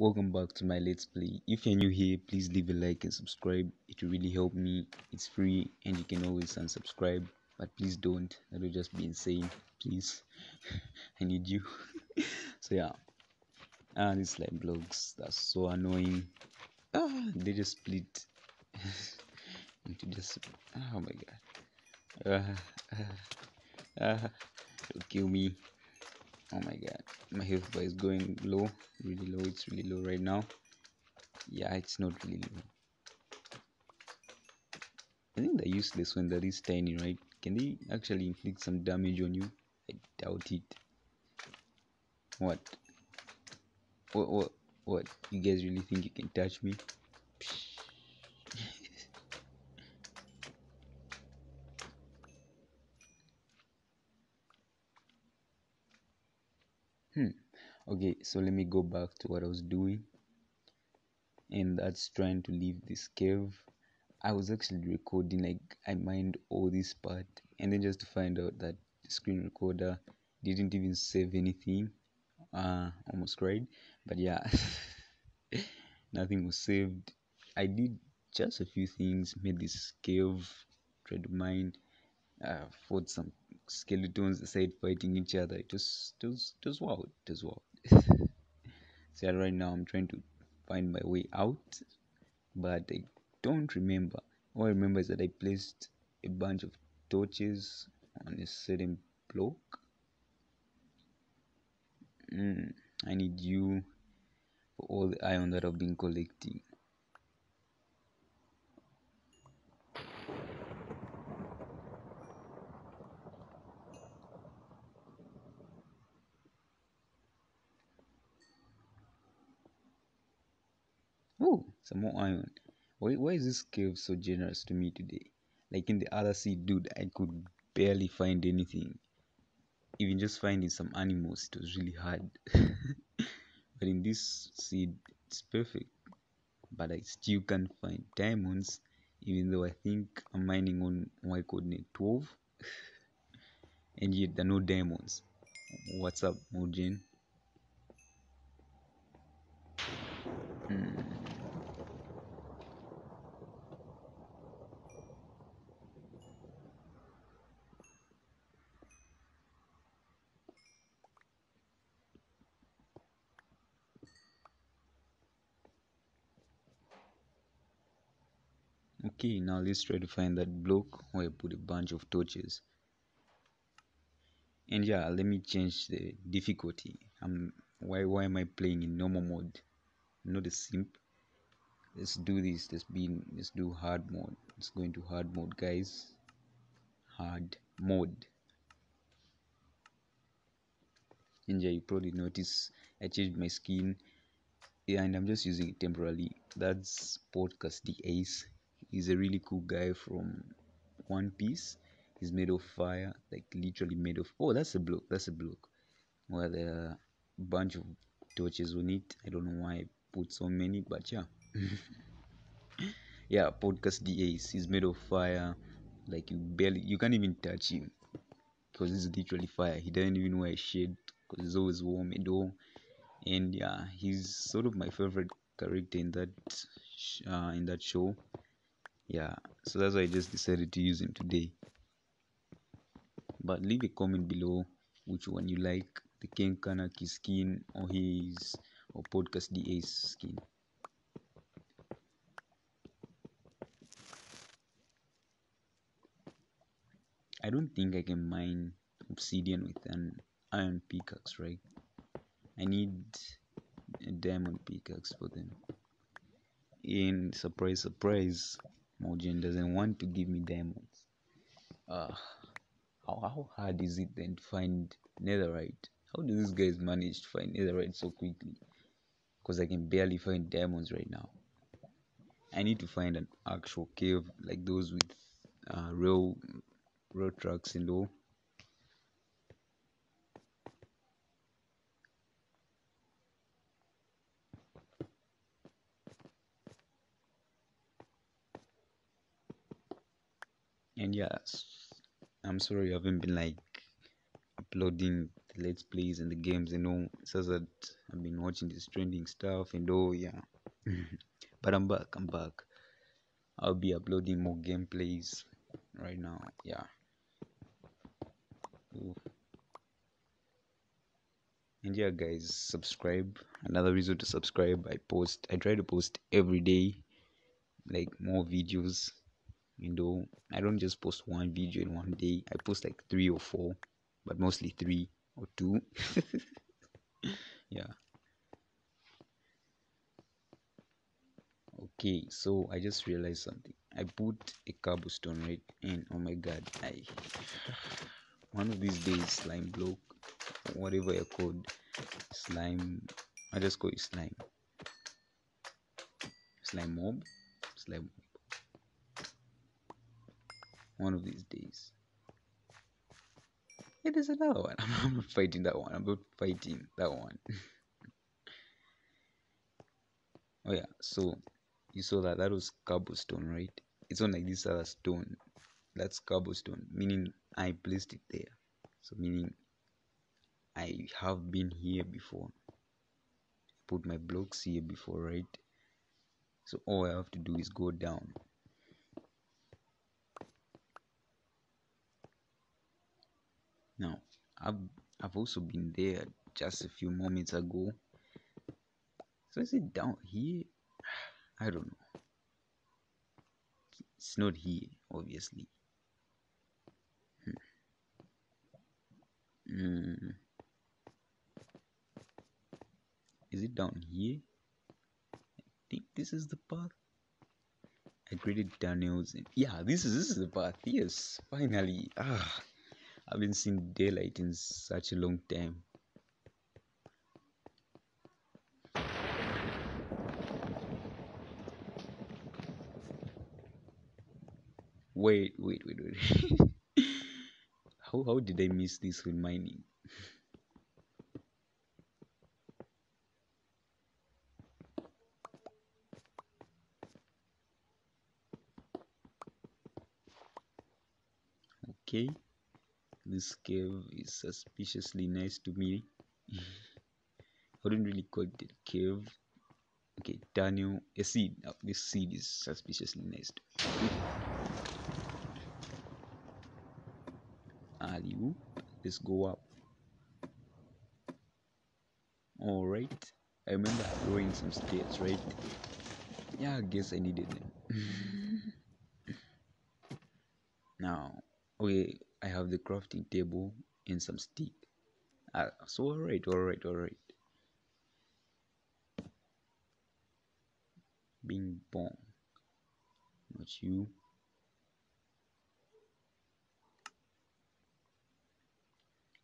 welcome back to my let's play. If you're new here please leave a like and subscribe. It will really help me. It's free and you can always unsubscribe but please don't. That will just be insane. Please. I need you. So yeah. And ah, it's like blogs that's so annoying. Ah they just split. Into just oh my god. Uh, uh, uh, it'll kill me oh my god. My health bar is going low really low. It's really low right now. Yeah it's not really low. I think they're useless when they're tiny right? Can they actually inflict some damage on you? I doubt it. What? What what what? You guys really think you can touch me hmm okay so let me go back to what i was doing and that's trying to leave this cave i was actually recording like i mined all this part and then just to find out that the screen recorder didn't even save anything uh almost right but yeah nothing was saved i did just a few things made this cave tried to mine uh, fought some skeletons aside fighting each other. It was it was it was wild. It was wild. so right now I'm trying to find my way out, but I don't remember. All I remember is that I placed a bunch of torches on a certain block. Mm, I need you for all the iron that I've been collecting. Oh, some more iron. Why, why is this cave so generous to me today? Like in the other sea, dude, I could barely find anything. Even just finding some animals, it was really hard. but in this seed, it's perfect. But I still can't find diamonds, even though I think I'm mining on Y coordinate 12. and yet there are no diamonds. What's up, Mojang? Okay now let's try to find that block where I put a bunch of torches. And yeah let me change the difficulty. Um why why am I playing in normal mode? Not a simp. Let's do this. Let's be let's do hard mode. Let's go into hard mode guys. Hard mode. And yeah you probably notice I changed my skin. Yeah, and I'm just using it temporarily. That's Portgas D. Ace he's a really cool guy from One Piece. He's made of fire, like literally made of. Oh, that's a block. That's a block. Where well, there are a bunch of torches on it. I don't know why I put so many, but yeah. yeah, Portgas D. Ace. He's made of fire. Like you barely, you can't even touch him because he's literally fire. He doesn't even wear a shade because he's always warm and all. And yeah, he's sort of my favorite character in that uh, in that show yeah so that's why i just decided to use him today. But leave a comment below which one you like the Ken Kaneki skin or his or Portgas D. skin. I don't think i can mine obsidian with an iron pickaxe right? I need a diamond pickaxe for them. In surprise surprise Mojang doesn't want to give me diamonds. Uh, how, how hard is it then to find netherite? How do these guys manage to find netherite so quickly? Because I can barely find diamonds right now. I need to find an actual cave like those with uh, real, rail tracks and all. And yeah i'm sorry i haven't been like uploading the let's plays and the games and all. It's just that I've been watching this trending stuff and all, yeah. but I'm back. I'm back. I'll be uploading more gameplays right now. Yeah. Ooh. And yeah, guys, subscribe. Another reason to subscribe. I post. I try to post every day, like more videos. You know, I don't just post one video in one day. I post like three or four, but mostly three or two. yeah. Okay, so I just realized something. I put a cobblestone right, and oh my god, I one of these days slime block, whatever you called slime. I just call it slime. Slime mob, slime. One of these days. Hey, there's another one. I'm not fighting that one. I'm not fighting that one. oh yeah, so you saw that that was cobblestone, right? It's not like this other stone. That's cobblestone, meaning I placed it there. So meaning I have been here before. Put my blocks here before, right? So all I have to do is go down. Now, I've I've also been there just a few moments ago. So is it down here? I don't know. It's not here, obviously. Hmm. Mm. Is it down here? I think this is the path. I created Daniels. And yeah, this is this is the path. Yes, finally. Ah, I haven't seen daylight in such a long time. Wait, wait, wait, wait. how how did I miss this with mining? okay this cave is suspiciously nice to me. I wouldn't really call it a cave. Okay daniel a seed. Now this seed is suspiciously nice to me. let's go up. All right. I remember throwing some stairs right? Yeah i guess i needed them. Now okay i have the crafting table and some stick. Uh, so all right all right all right bing bong. Not you.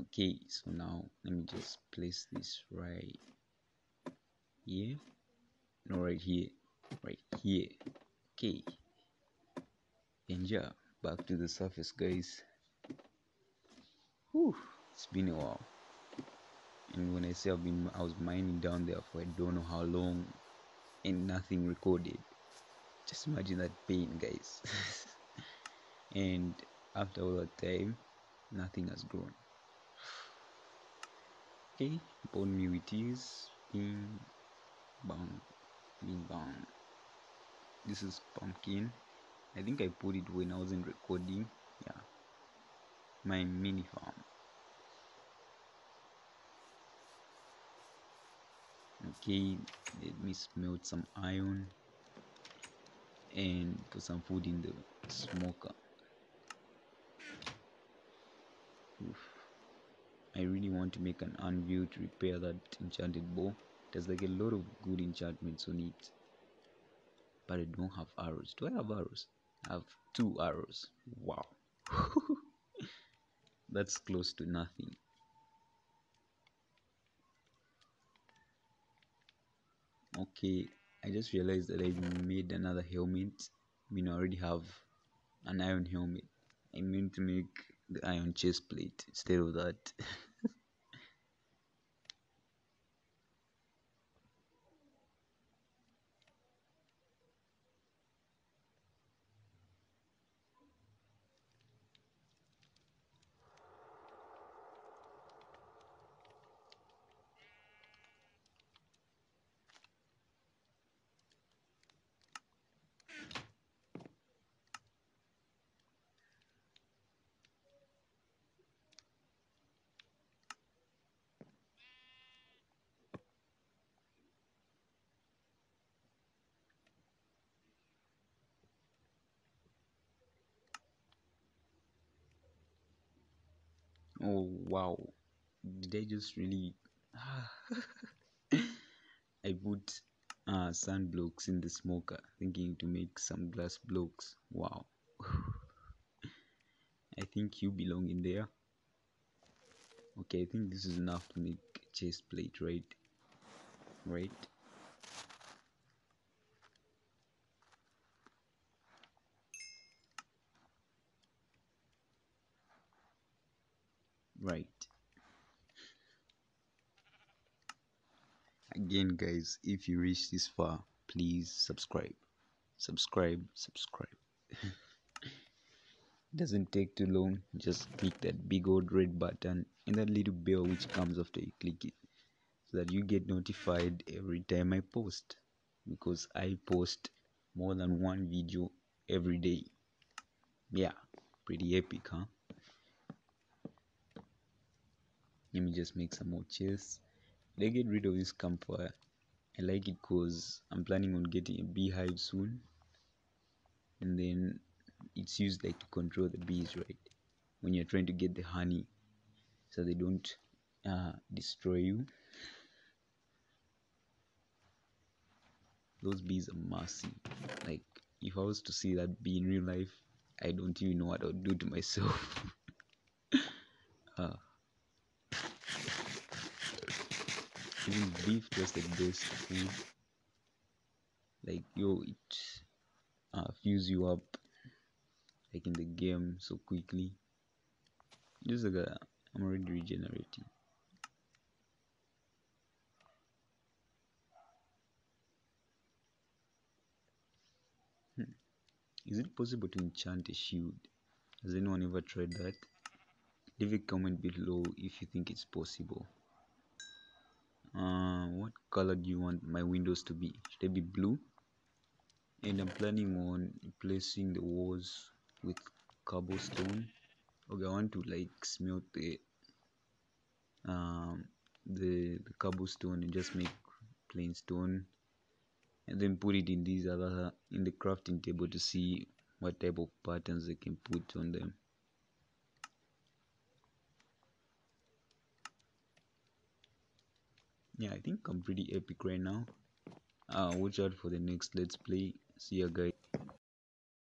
Okay so now let me just place this right here. No right here. Right here. Okay. And yeah back to the surface guys Whew, it's been a while and when i say i've been i was mining down there for i don't know how long and nothing recorded just imagine that pain guys and after all that time nothing has grown okay bone meal it is bing bang bing bang this is pumpkin I think I put it when I wasn't recording. Yeah. My mini farm. Okay, let me smelt some iron and put some food in the smoker. Oof. I really want to make an anvil to repair that enchanted bow. There's like a lot of good enchantments on it. But I don't have arrows. Do I have arrows? I have two arrows. Wow. That's close to nothing. Okay, I just realized that I made another helmet. I mean, I already have an iron helmet. I mean to make the iron chest plate instead of that. oh wow. Did i just really i put uh, blocks in the smoker thinking to make some glass blocks. Wow. I think you belong in there. Okay i think this is enough to make chest plate right? Right right. Again guys if you reach this far please subscribe. Subscribe subscribe. Doesn't take too long. Just click that big old red button and that little bell which comes after you click it so that you get notified every time i post because i post more than one video every day. Yeah pretty epic huh let me just make some more chairs. Let get rid of this campfire i like it because i'm planning on getting a beehive soon. And then it's used like to control the bees right? When you're trying to get the honey so they don't uh, destroy you. Those bees are massive. Like if i was to see that bee in real life i don't even know what i would do to myself. Uh, even beef the best food. Like yo it uh, fills you up like in the game so quickly. Just like a, i'm already regenerating. Hmm. is it possible to enchant a shield? Has anyone ever tried that? Leave a comment below if you think it's possible uh, what color do you want my windows to be? Should they be blue? And i'm planning on replacing the walls with cobblestone. Okay i want to like smelt the um the, the cobblestone and just make plain stone. And then put it in these other in the crafting table to see what type of patterns I can put on them yeah i think i'm pretty epic right now. Uh watch out for the next let's play. See you guys